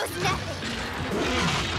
倒した